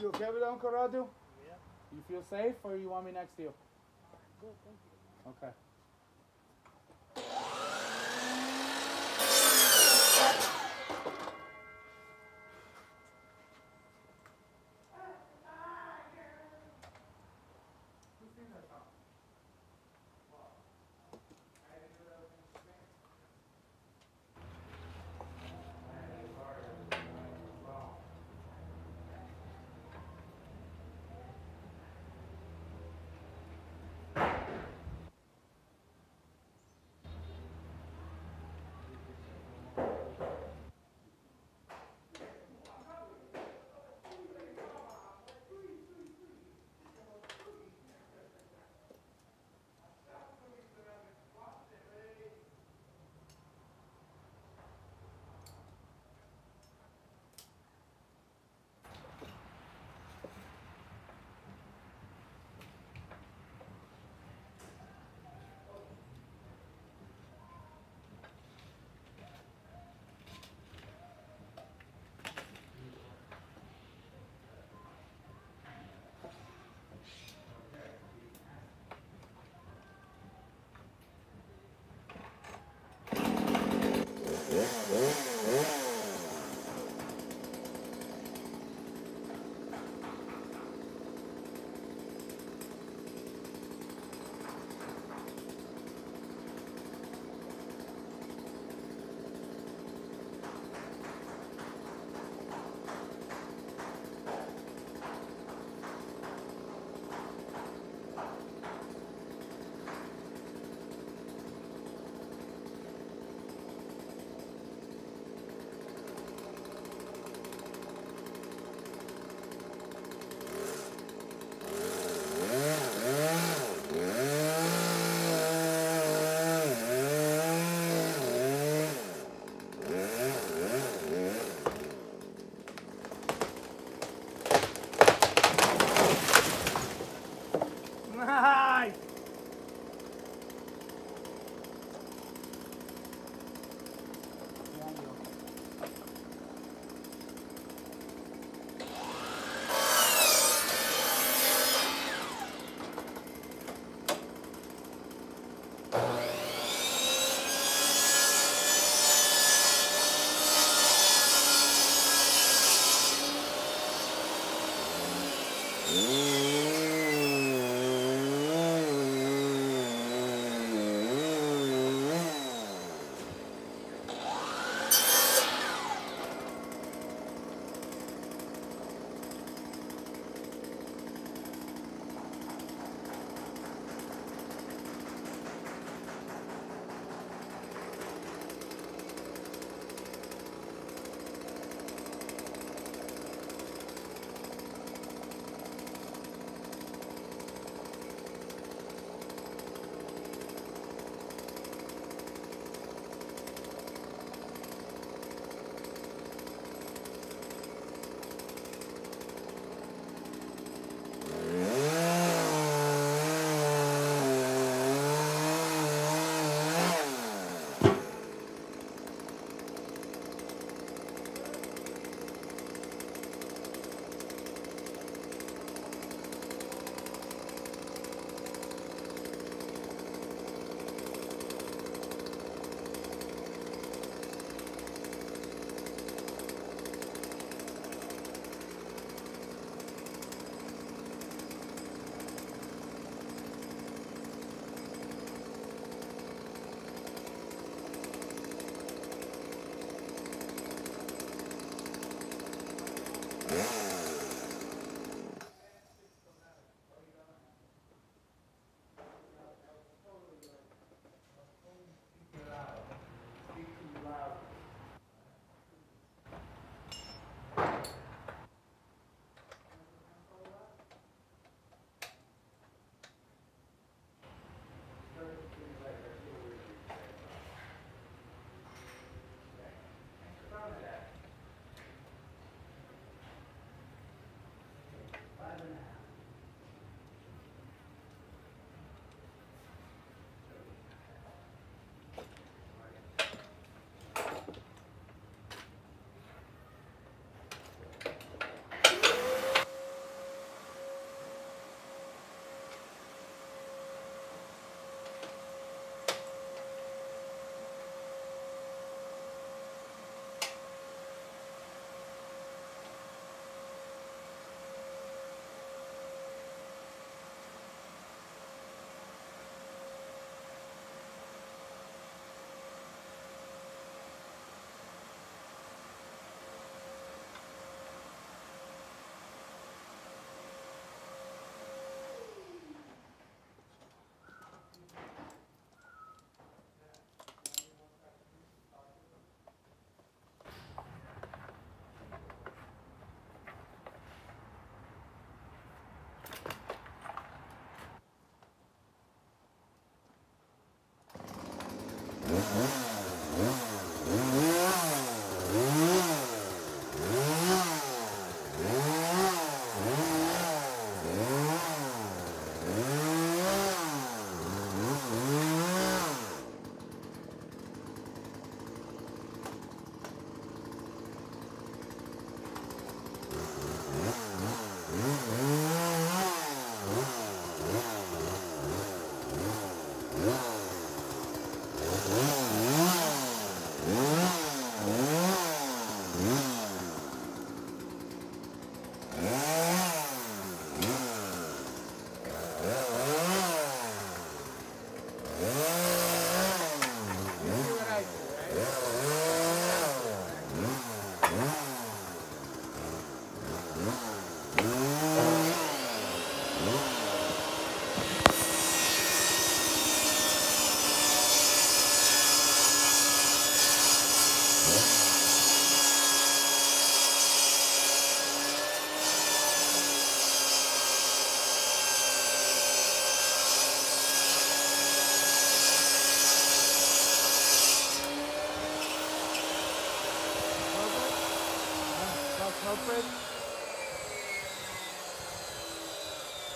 You okay with Uncle Radu? Yeah. You feel safe or you want me next to you? Good, thank you. Okay. 있고요.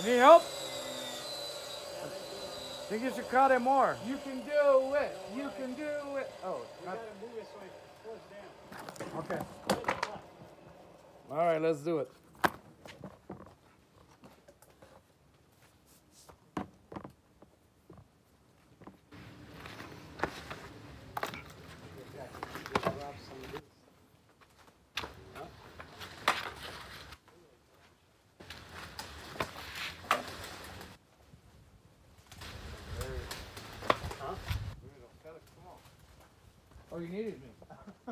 Need help? I think you should cut it more. You can do it. You can do it. Oh, not, move it so it goes down. okay. All right, let's do it. Oh, you needed me.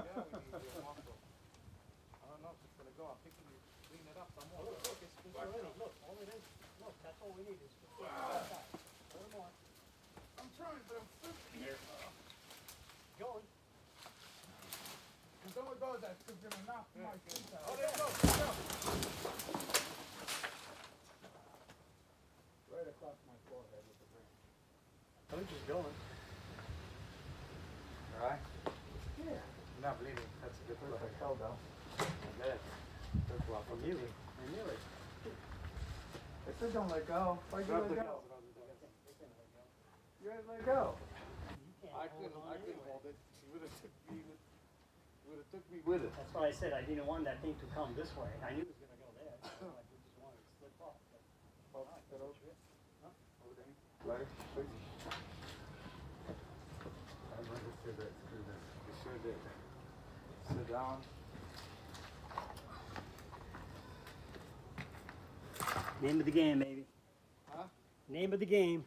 yeah, we need you also. I don't know if it's gonna go. I'm thinking you clean it up some more. Oh, look, look, it's, it's already, look, all it is, look, that's all we need is fifteen like that. Put 'em on, I'm trying, but I'm slipping here. going. And someone goes, that's just gonna knock my feet out. Oh, there you go, go. Right across my forehead with the ring. I think he's going. Not bleeding. That's a good. Perfect. Hell down. Good. Good. I knew it, I knew it. They said don't let go. Why'd you let go? You let go. I couldn't, I couldn't hold it. She would have took me with, would have took me with it. That's why I said I didn't want that thing to come this way. I knew it was gonna go there. so I just wanted to slip off. but- Oh, Alright, over shit. Huh? Over there. Larry, please. I understood that to do this. You sure did. Sit down. Name of the game, baby. Huh? Name of the game.